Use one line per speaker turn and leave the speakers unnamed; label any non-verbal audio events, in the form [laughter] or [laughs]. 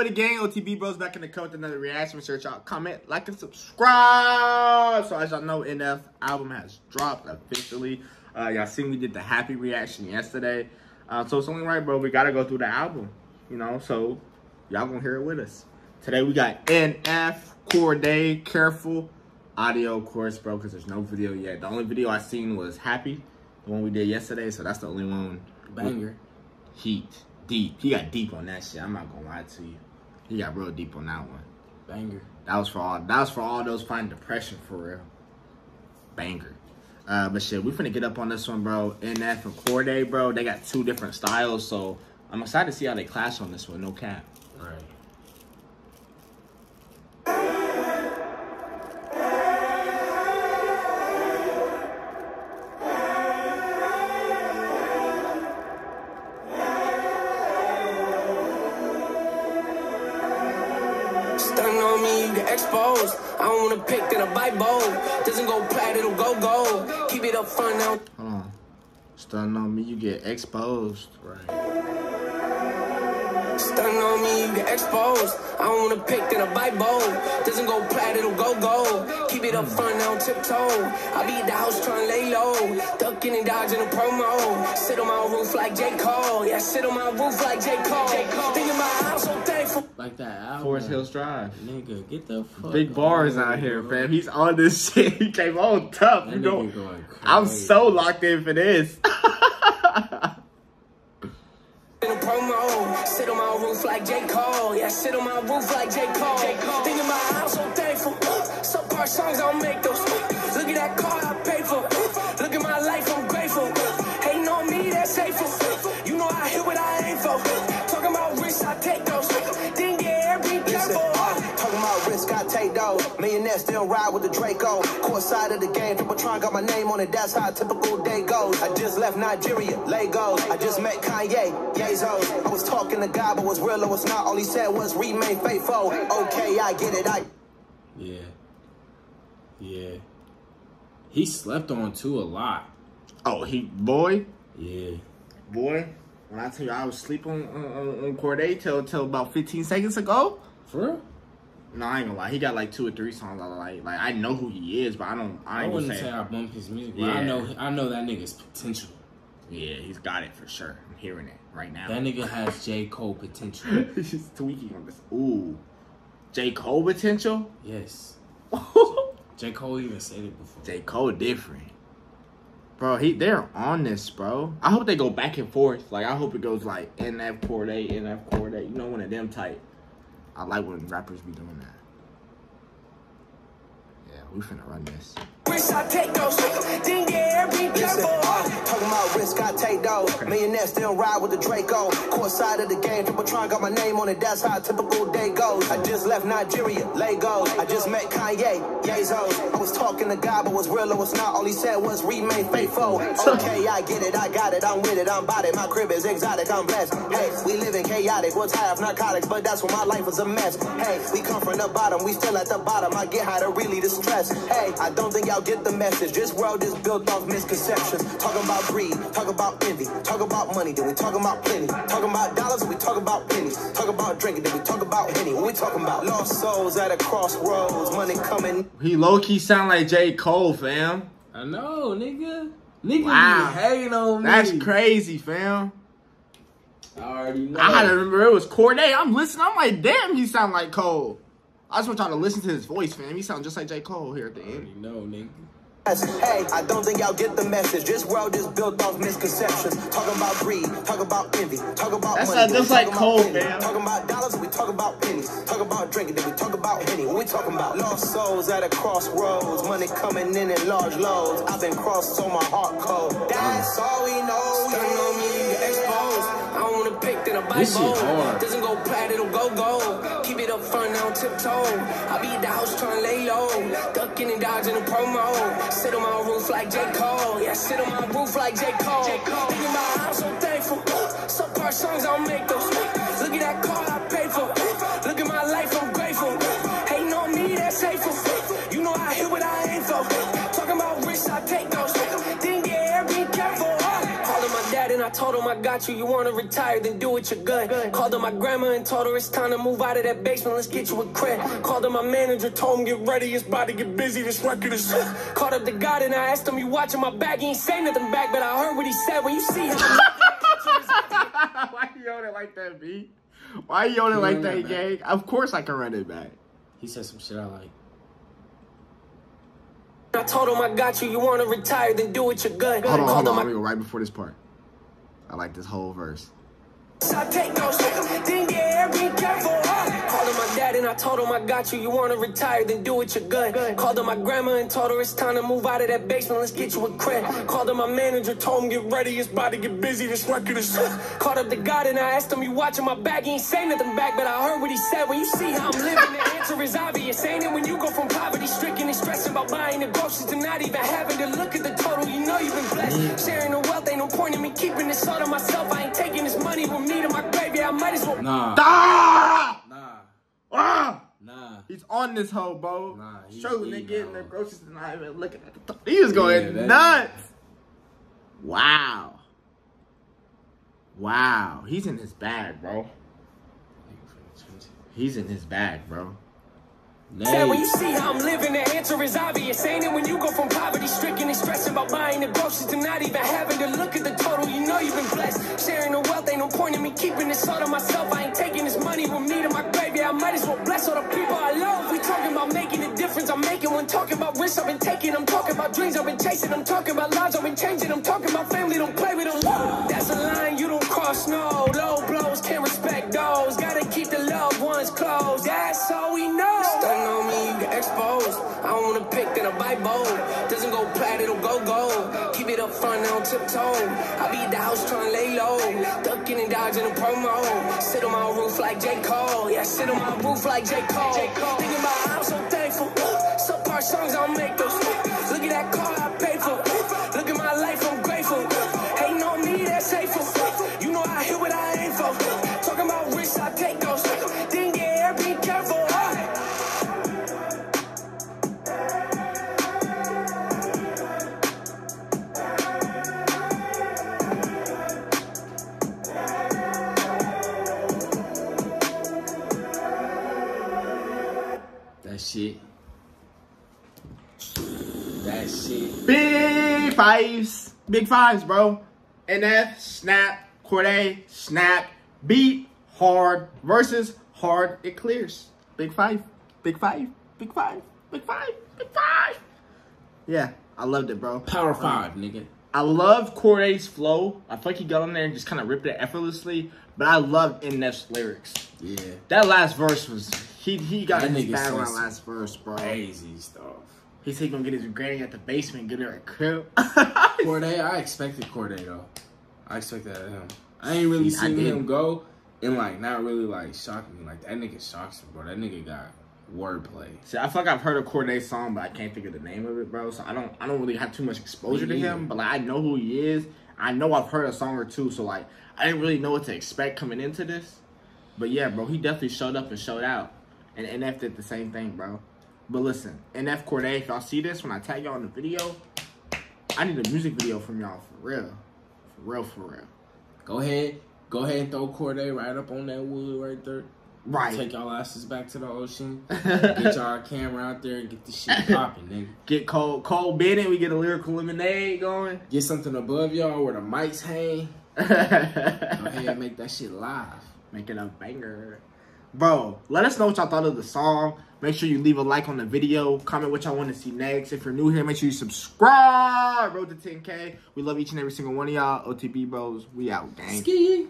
with the gang? OTB Bros back in the cut with another reaction. Make sure y'all comment, like, and subscribe. So as y'all know, NF album has dropped officially. Uh, y'all seen we did the happy reaction yesterday. Uh, so it's only right, bro. We gotta go through the album, you know. So y'all gonna hear it with us. Today we got NF, Cordae, Careful, audio, of course, bro, because there's no video yet. The only video I seen was Happy, the one we did yesterday. So that's the only one.
Banger.
Heat, deep. He got deep on that shit. I'm not gonna lie to you. He got real deep on that one.
Banger.
That was for all. That was for all those finding depression for real. Banger. Uh, but shit, we finna get up on this one, bro. NF and Cordae, bro. They got two different styles, so I'm excited to see how they clash on this one. No cap.
Right.
Exposed. I don't wanna pick, then I bite bold. Doesn't go plat, it'll go gold. Keep it up front now.
Hold on. Stunning on me, you get exposed.
Right.
Stunning on me, you get exposed. I don't wanna pick, then I bite bold. Doesn't go plat, it'll go gold. Keep it up front now, tiptoe. I be at the house trying to lay low. Ducking and dodging a promo. Sit on my roof like J. Cole. Yeah, sit on my roof like J. Cole. Thinking about how I'm so thankful.
Like that album.
Forest Hills Drive.
Nigga, get the fuck
Big bars
on,
out here,
bro.
fam. He's on this [laughs] shit. He came on tough.
That
You know, I'm so locked in for this. [laughs]
roof like J. Cole. Yeah, sit on my roof like J. Cole. Thinking about how I'm so thankful. Some part songs I don't make those. Look at that car I paid for. Look at my life, I'm grateful. Hating on me, that's hateful. You know I hear what I aim for.
Risk, I take. Millionaires still ride with the Draco. Court side of the game, triple tron got my name on it. That's how a typical day goes. I just left Nigeria, Lagos. I just met Kanye, Yazos. I was talking to God, but was real or was not. All he said was remain faithful. Okay, I get it. I
Yeah. Yeah. He slept on too a lot.
oh, he boy,
Yeah.
boy. When I tell you I was sleeping on on, on Cordae till till about 15 seconds ago.
For real?
No, I ain't gonna lie. He got like two or three songs I like. Like I know who he is, but I don't. I
I,
ain't
wouldn't
say.
say I bump his music, but
Yeah.
I know I know that nigga's potential.
Yeah, he's got it for sure. I'm hearing it right now.
That nigga has J. Cole potential. [laughs]
he's tweaking on this. Ooh, J Cole potential.
Yes. [laughs] J. Cole even said it before.
J Cole different. Bro, he they're on this, bro. I hope they go back and forth. Like I hope it goes like NF Cordae, NF Cordae. You know, one of them type. I like when rappers be doing that. Yeah, we finna run this.
Risks, I take those. Didn't get air, be careful.
talking about risk, I take those. Millionaires still ride with the Draco. Court side of the game, triple tron got my name on it. That's how a typical day goes. I just left Nigeria, Lagos. I just met Kanye, Yazos. I was talking to God, but was real or was not. All he said was remain faithful. [laughs] Okay, I get it, I got it, I'm with it, I'm about it. My crib is exotic, I'm blessed. Hey, we live in chaotic, what's high of narcotics, but that's when my life was a mess. Hey, we come from the bottom, we still at the bottom. I get high to really distress. Hey, I don't think y'all get the message. This world is built off misconceptions. Talking about greed, talk about envy, talk about money, then we talking about plenty. Talking about dollars, then we talk about pennies. Talk about drinking, then we talk about henny. What we talking about? Lost souls at a crossroads, money coming
He low key sound like J Cole, fam.
I know, nigga. Nigga
Wow.
be hating on me.
That's crazy, fam.
I already know.
I remember it was Cordae. I'm listening. I'm like, damn, he sound like Cole. I just want y'all to listen to his voice, fam. He sound just like J Cole here at the
I
end.
already know, nigga.
Hey, I don't think y'all get the message. This world is built off misconceptions. Talking about greed, talk about envy, talk about
That's
money.
not just like Cole,
about
man.
Talking about dollars, we talk about pennies. Talk about drinking, then we talk about henny. What we talking about? Lost souls at a crossroads, money coming in in large loads. I've been crossed, so my heart cold. That's mm. all we know.
Stunning on me, you get exposed. I don't wanna pick, then I bite
This shit
bold.
hard.
Doesn't go plat, it'll go gold. Keep it up front, now tiptoe. I be at the house trying to lay low. Ducking and dodging a promo. Sit on my roof like J. Cole. Yeah, sit on my roof like J. Cole. Thinking about how I'm so thankful. Some part songs I don't make those. Look at that car I take those. Didn't get air, be careful. Calling my dad and I told him I got got you. You wanna retire, then do it your good. Called up my grandma and told her it's time to move out of that basement. Let's get you a crib. Called up my manager, told him get ready, it's about to get busy. This record is. Called up the God and I asked him, you watching my back? He ain't say nothing back, but I heard what he said. When you see him, [laughs]
Why you on it like that, B? Why you on it like that,
it
gang? Of course I can run it back.
He said some shit I like.
I told him I got you. You wanna retire, then do it your good.
Hold on, hold on. Let me go right before this part. I like this whole verse.
I I told him I got you. You wanna retire, then do it your good. Called him my grandma and told her it's time to move out of that basement. Let's get you a crib. Called him my manager, told him get ready, it's about to get busy. This record is. Called up the God and I asked him, you watching my back? He ain't say nothing back, but I heard what he said. When you see how I'm living, the answer is obvious. Ain't it when you go from poverty stricken and stressing about buying the groceries to not even having to look at the total? You know you've been blessed. Sharing the wealth ain't no point in me keeping this all to myself. I ain't taking this money with me to my grave. Yeah, I might as well.
Nah.
Ah!
Nah.
Ah!
Nah.
He's on this hoe, bro.
Nah, he's
Struggling to
eating
get the groceries and not even looking at the top. He was going
Yeah, that-
nuts. Wow. Wow. He's in his bag, bro. He's in his bag, bro.
Said when you see how I'm living, the answer is obvious. Ain't it when you go from poverty stricken and stressing about buying the groceries to not even having to look at the total? You know you've been blessed. Sharing the wealth ain't no point in me keeping this all to myself. I ain't taking this money with me bless all the people I love. We talking about making a difference. I'm making one. Talking about risks I've been taking. I'm talking about dreams I've been chasing. I'm talking about lives I've been changing. I'm talking about family. Don't Don't wanna pick, then I bite bold. Doesn't go plat, it'll go gold. Keep it up front, now tiptoe. I be at the house trying to lay low. Ducking and dodging a promo. Sit on my roof like J. Cole. Yeah, sit on my roof like J. Cole. Thinking about how I'm so thankful. Subpar songs, I'll make those.
Fives. Big fives, bro. NF, snap, Cordae, snap, beat, hard, versus hard, it clears. Big five. Big five. Big five. Big five. Big five. Yeah, I loved it, bro.
Power um, five, nigga.
I love Cordae's flow. I feel like he got on there and just kind of ripped it effortlessly. But I love NF's lyrics.
Yeah.
That last verse was he he got
That
in his
nigga
bag on that last verse, bro.
Crazy stuff.
He said he gonna get his granny at the basement, get her a crib. [laughs]
Cordae, I expected Cordae though. I expected that of him. I ain't really
See,
seen him go and like not really like shocking me. Like that nigga shocks me, bro. That nigga got wordplay.
See, I feel like I've heard a Cordae song, but I can't think of the name of it, bro. So I don't I don't really have too much exposure to him. But like I know who he is. I know I've heard a song or two, so like I didn't really know what to expect coming into this. But yeah, bro, he definitely showed up and showed out. And NF did the same thing, bro. But listen, NF Cordae, if y'all see this when I tag y'all in the video, I need a music video from y'all for real. For real, for real.
Go ahead, go ahead and throw Cordae right up on that wood right there.
Right.
Take y'all asses back to the ocean. [laughs] get y'all camera out there and get this shit popping, nigga.
Get Cole Cole Bennett, we get a lyrical lemonade going.
Get something above y'all where the mics hang. [laughs] Go ahead and make that shit live.
Make it a banger. Bro, let us know what y'all thought of the song. Make sure you leave a like on the video. Comment what y'all want to see next. If you're new here, make sure you subscribe. Road to 10K. We love each and every single one of y'all. OTB bros, we out, gang.
Ski.